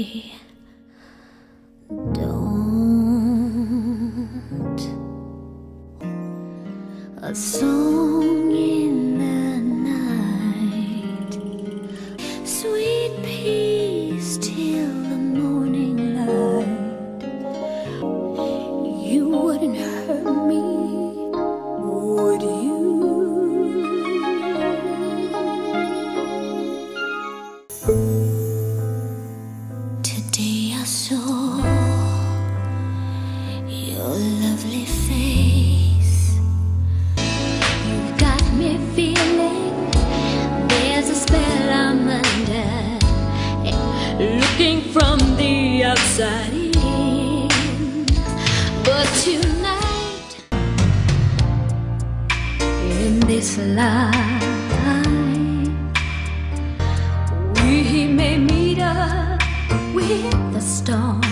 away. this. We may meet up with the storm.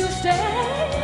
to stay.